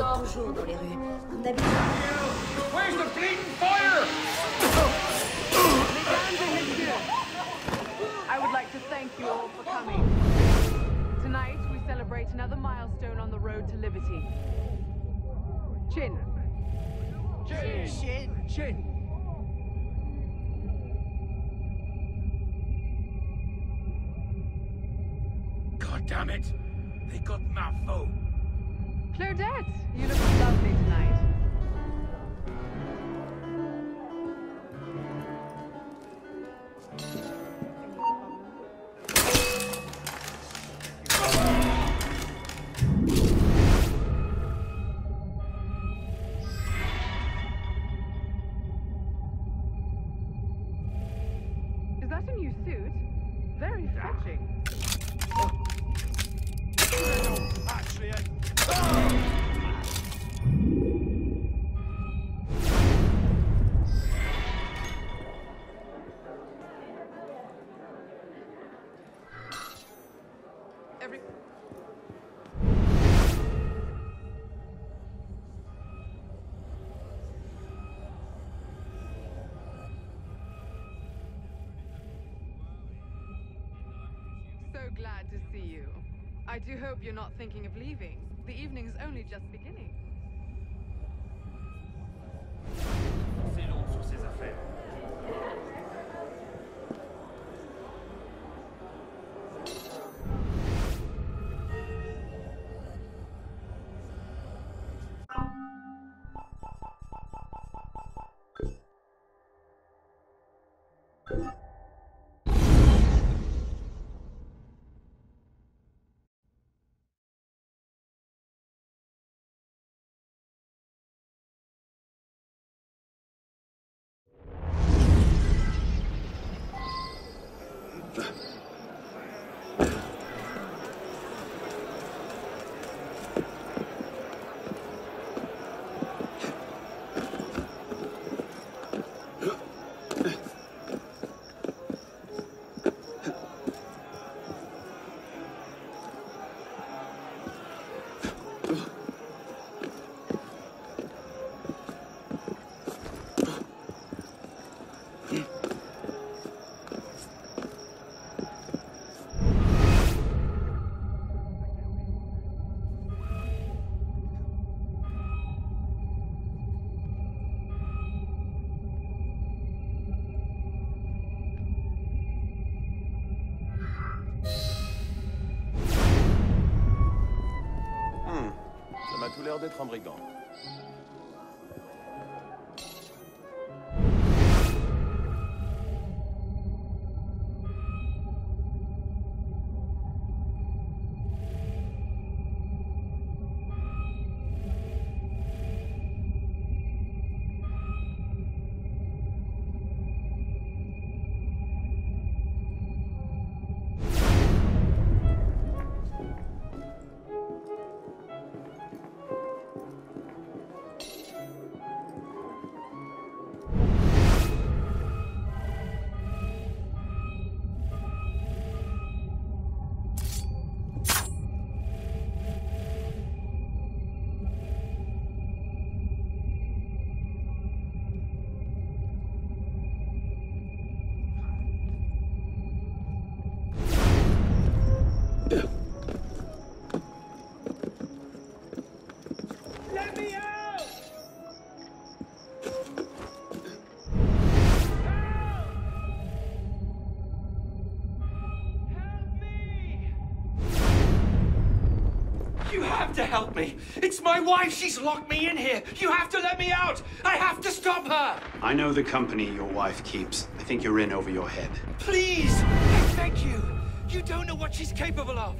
rôde toujours dans les rues. Comme d'habitude. Where's the bleeding fire? I would like to thank you all for coming. Tonight, we celebrate another milestone on the road to liberty. Chin. Chin. Chin. Chin. God damn it! They got my phone. Claudette, you look lovely tonight. Glad to see you. I do hope you're not thinking of leaving. The evening's only just beginning. C'est long sur affaires. D'être un brigand. To help me! It's my wife! She's locked me in here! You have to let me out! I have to stop her! I know the company your wife keeps. I think you're in over your head. Please! I beg you! You don't know what she's capable of!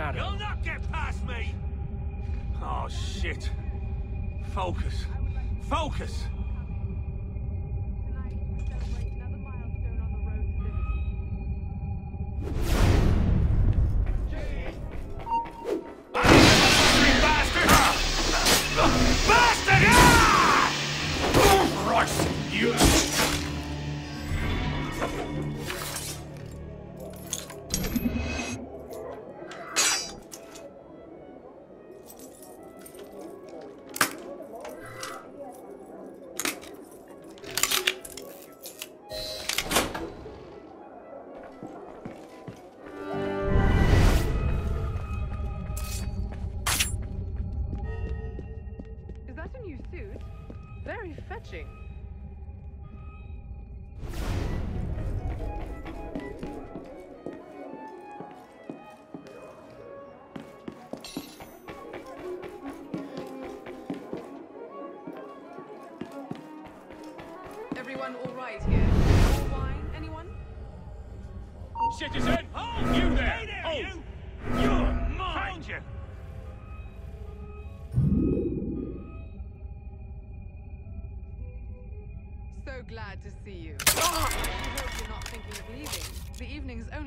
Shadow. You'll not get past me! Oh, shit. Focus. Focus! New suit? Very fetching.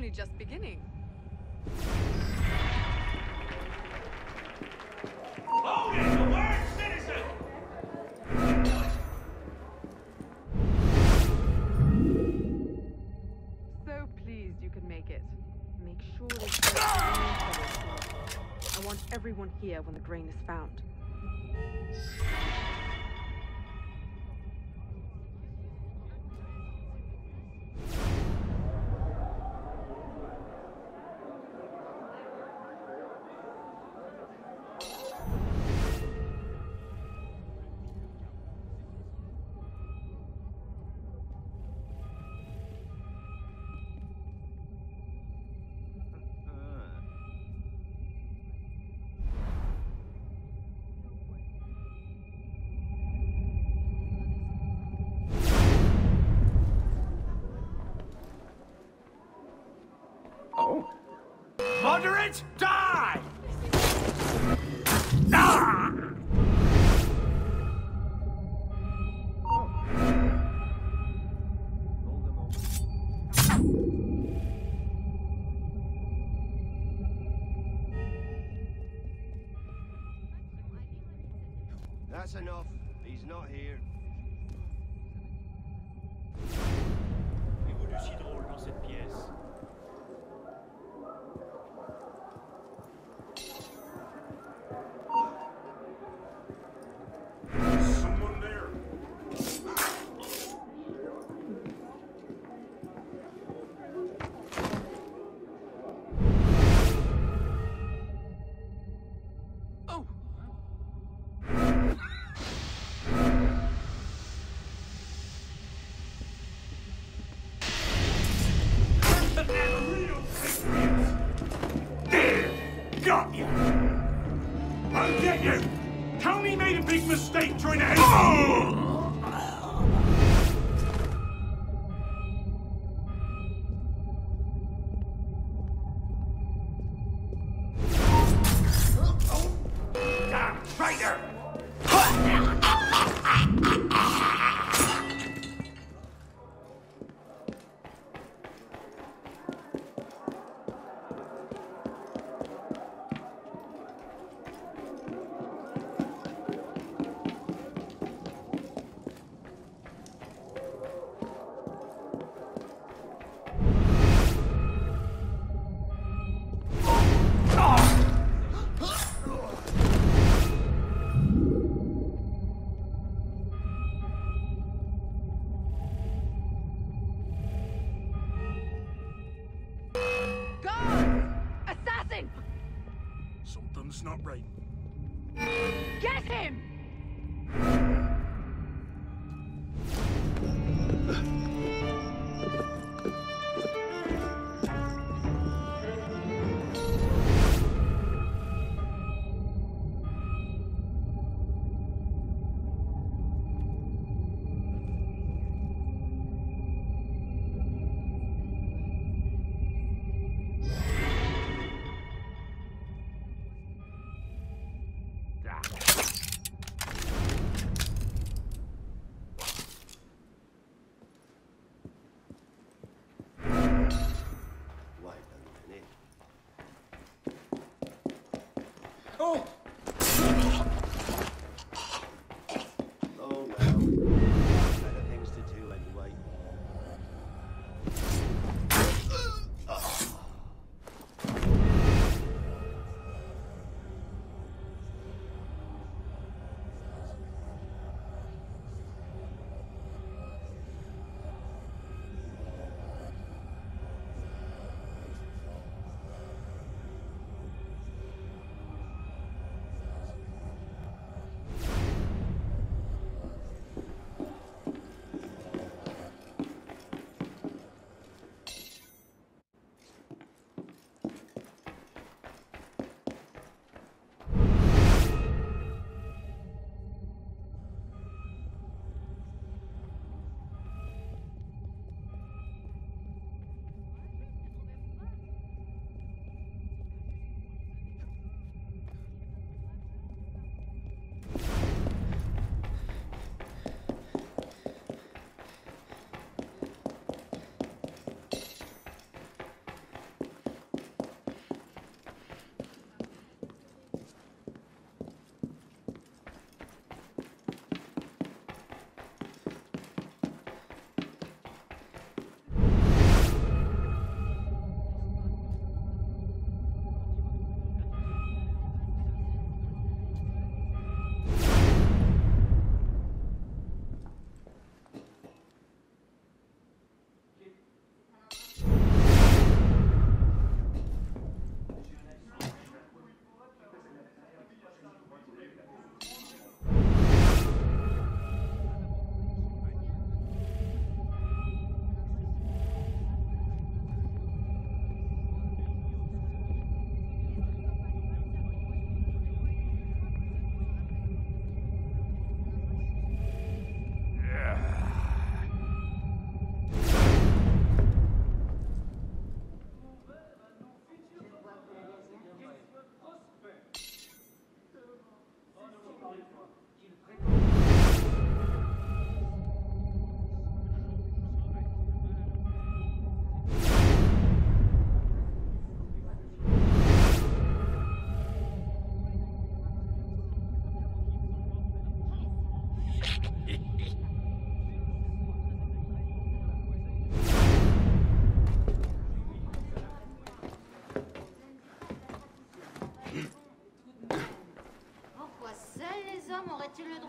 Only just beginning. So pleased you make it. Make sure. I want everyone here when the grain is found. Die! There! Got you! I'll get you! Tony made a big mistake trying to help me!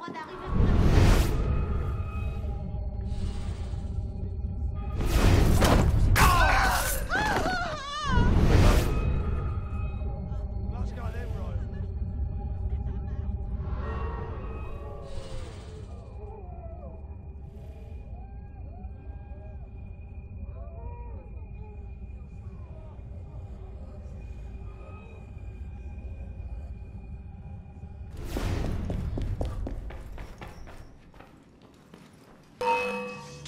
Droit d'arriver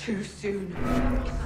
Too soon.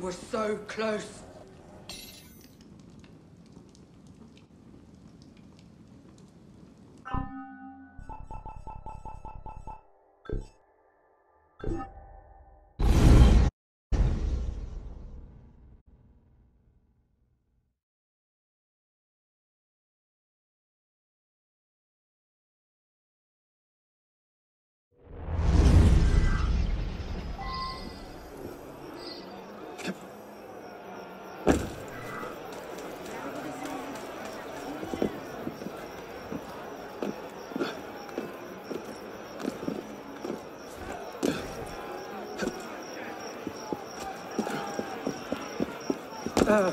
Were so close. Uh.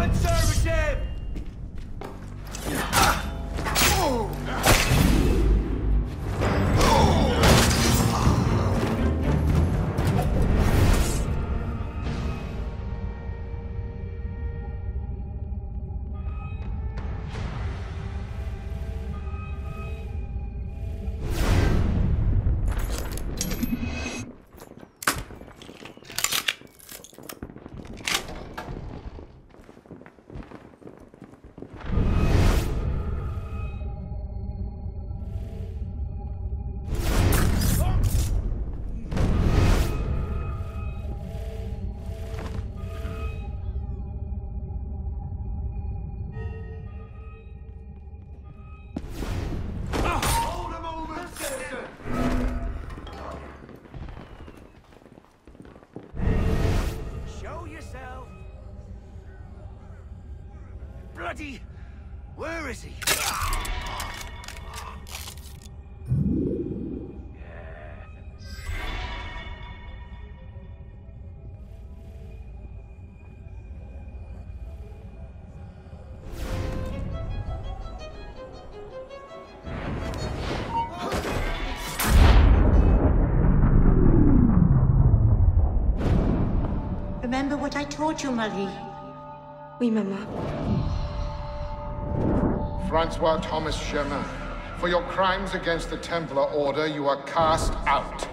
Conservative! What I told you, Marie. Oui, maman. Francois Thomas Germain, for your crimes against the Templar Order, you are cast out.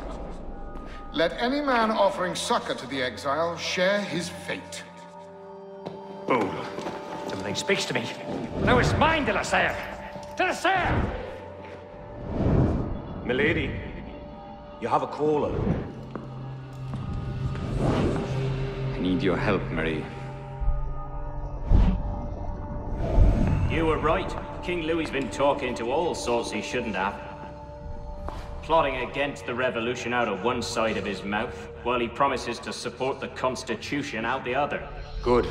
Let any man offering succor to the exile share his fate. Oh, something speaks to me. No, it's mine, De La Serre. De La Serre! Milady, you have a caller. I need your help, Marie. You were right. King Louis's been talking to all sorts he shouldn't have. Plotting against the revolution out of one side of his mouth, while he promises to support the Constitution out the other. Good.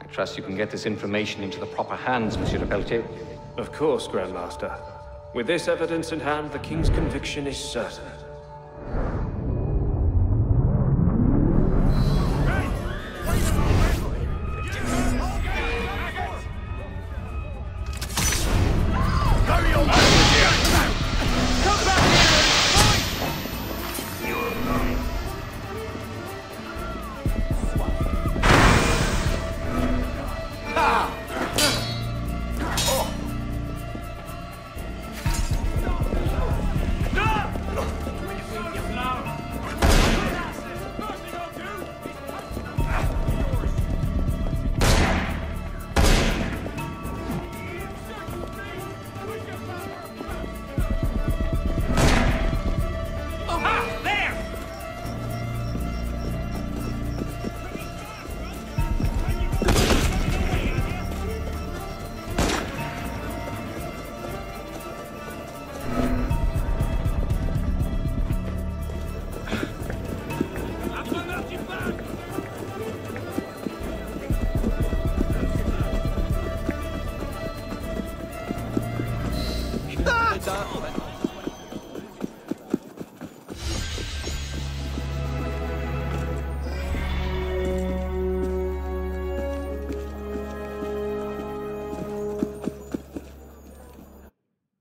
I trust you can get this information into the proper hands, Monsieur de Peletier. Of course, Grandmaster. With this evidence in hand, the king's conviction is certain.